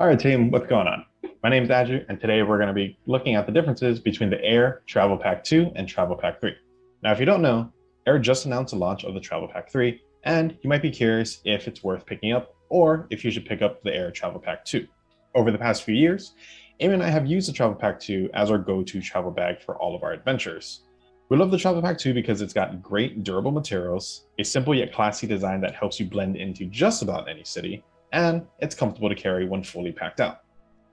All right, team, what's going on? My name is Andrew, and today we're going to be looking at the differences between the Aer Travel Pack 2 and Travel Pack 3. Now, if you don't know, Aer just announced the launch of the Travel Pack 3, and you might be curious if it's worth picking up or if you should pick up the Aer Travel Pack 2. Over the past few years, Amy and I have used the Travel Pack 2 as our go-to travel bag for all of our adventures. We love the Travel Pack 2 because it's got great durable materials, a simple yet classy design that helps you blend into just about any city, and it's comfortable to carry when fully packed out.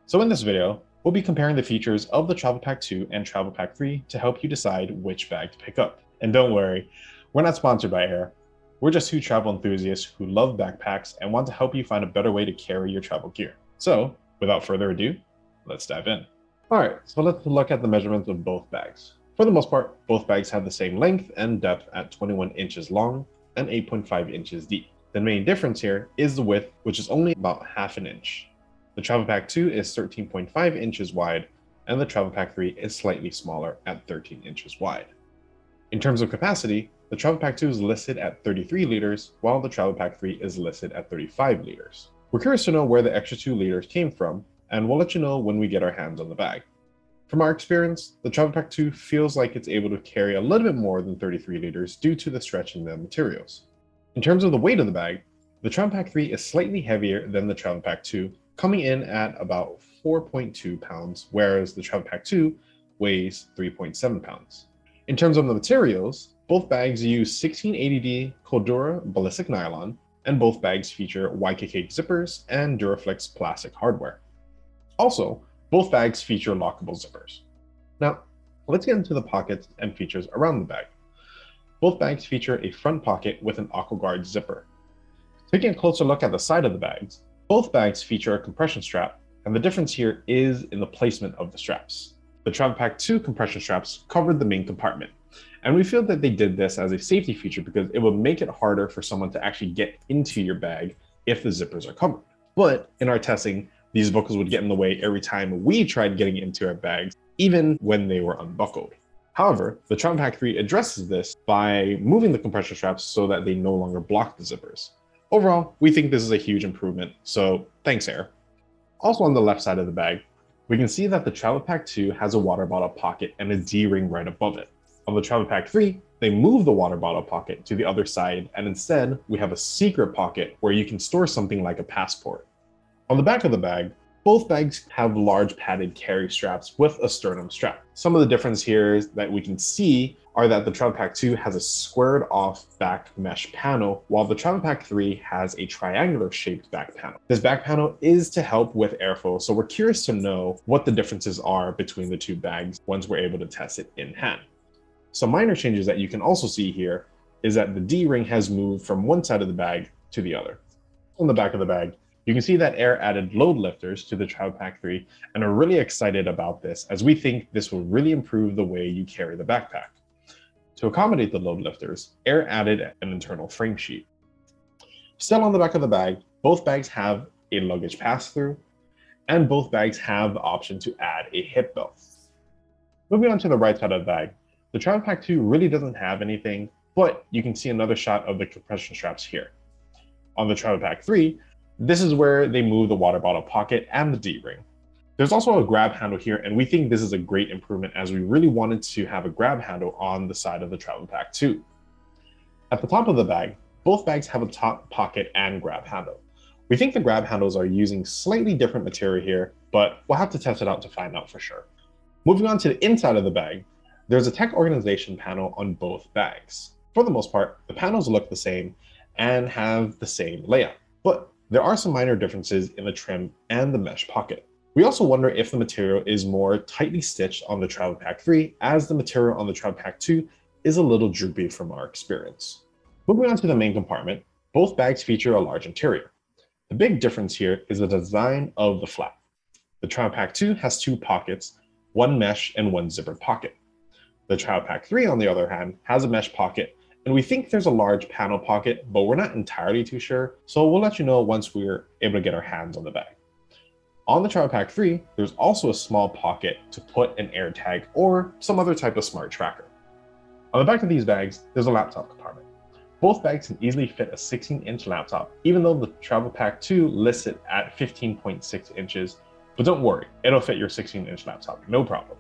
So in this video, we'll be comparing the features of the Travel Pack 2 and Travel Pack 3 to help you decide which bag to pick up. And don't worry, we're not sponsored by Aer. We're just two travel enthusiasts who love backpacks and want to help you find a better way to carry your travel gear. So without further ado, let's dive in. All right, so let's look at the measurements of both bags. For the most part, both bags have the same length and depth at 21 inches long and 8.5 inches deep. The main difference here is the width, which is only about half an inch. The Travel Pack 2 is 13.5 inches wide, and the Travel Pack 3 is slightly smaller at 13 inches wide. In terms of capacity, the Travel Pack 2 is listed at 33 liters, while the Travel Pack 3 is listed at 35 liters. We're curious to know where the extra 2 liters came from, and we'll let you know when we get our hands on the bag. From our experience, the Travel Pack 2 feels like it's able to carry a little bit more than 33 liters due to the stretch in the materials. In terms of the weight of the bag, the Travel Pack 3 is slightly heavier than the Travel Pack 2, coming in at about 4.2 pounds, whereas the Travel Pack 2 weighs 3.7 pounds. In terms of the materials, both bags use 1680D Cordura ballistic nylon, and both bags feature YKK zippers and Duraflex plastic hardware. Also, both bags feature lockable zippers. Now, let's get into the pockets and features around the bag. Both bags feature a front pocket with an AquaGuard zipper. Taking a closer look at the side of the bags, both bags feature a compression strap, and the difference here is in the placement of the straps. The Travel Pack 2 compression straps covered the main compartment, and we feel that they did this as a safety feature because it would make it harder for someone to actually get into your bag if the zippers are covered. But in our testing, these buckles would get in the way every time we tried getting into our bags, even when they were unbuckled. However, the Travel Pack 3 addresses this by moving the compression straps so that they no longer block the zippers. Overall, we think this is a huge improvement, so thanks Aer. Also on the left side of the bag, we can see that the Travel Pack 2 has a water bottle pocket and a D-ring right above it. On the Travel Pack 3, they move the water bottle pocket to the other side, and instead, we have a secret pocket where you can store something like a passport. On the back of the bag, both bags have large padded carry straps with a sternum strap. Some of the difference here that we can see are that the Travel Pack 2 has a squared off back mesh panel, while the Travel Pack 3 has a triangular shaped back panel. This back panel is to help with airflow, so we're curious to know what the differences are between the two bags once we're able to test it in hand. Some minor changes that you can also see here is that the D-ring has moved from one side of the bag to the other. On the back of the bag, you can see that Aer added load lifters to the Travel Pack 3 and are really excited about this as we think this will really improve the way you carry the backpack. To accommodate the load lifters, Aer added an internal frame sheet. Still on the back of the bag, both bags have a luggage pass-through, and both bags have the option to add a hip belt. Moving on to the right side of the bag, the Travel Pack 2 really doesn't have anything, but you can see another shot of the compression straps here. On the Travel Pack 3, this is where they move the water bottle pocket and the D-ring. There's also a grab handle here, and we think this is a great improvement as we really wanted to have a grab handle on the side of the Travel Pack 2. At the top of the bag, both bags have a top pocket and grab handle. We think the grab handles are using slightly different material here, but we'll have to test it out to find out for sure. Moving on to the inside of the bag, there's a tech organization panel on both bags. For the most part, the panels look the same and have the same layout, but there are some minor differences in the trim and the mesh pocket. We also wonder if the material is more tightly stitched on the Travel Pack 3 as the material on the Travel Pack 2 is a little droopy from our experience. Moving on to the main compartment, both bags feature a large interior. The big difference here is the design of the flap. The Travel Pack 2 has two pockets, one mesh and one zippered pocket. The Travel Pack 3, on the other hand, has a mesh pocket and we think there's a large panel pocket, but we're not entirely too sure. So we'll let you know once we're able to get our hands on the bag. On the Travel Pack 3, there's also a small pocket to put an AirTag or some other type of smart tracker. On the back of these bags, there's a laptop compartment. both bags can easily fit a 16 inch laptop, even though the Travel Pack 2 lists it at 15.6 inches. But don't worry, it'll fit your 16 inch laptop, no problem.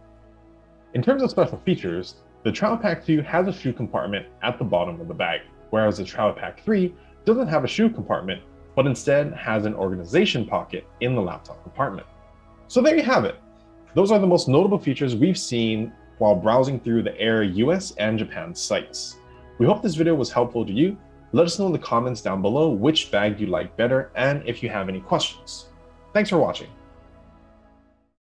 In terms of special features, the Travel Pack 2 has a shoe compartment at the bottom of the bag, whereas the Travel Pack 3 doesn't have a shoe compartment, but instead has an organization pocket in the laptop compartment. So there you have it. Those are the most notable features we've seen while browsing through the Aer US and Japan sites. We hope this video was helpful to you. Let us know in the comments down below which bag you like better and if you have any questions. Thanks for watching.